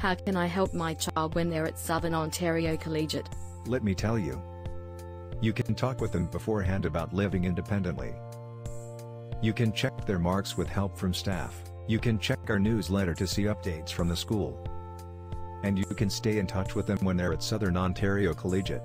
How can I help my child when they're at Southern Ontario Collegiate? Let me tell you. You can talk with them beforehand about living independently. You can check their marks with help from staff. You can check our newsletter to see updates from the school. And you can stay in touch with them when they're at Southern Ontario Collegiate.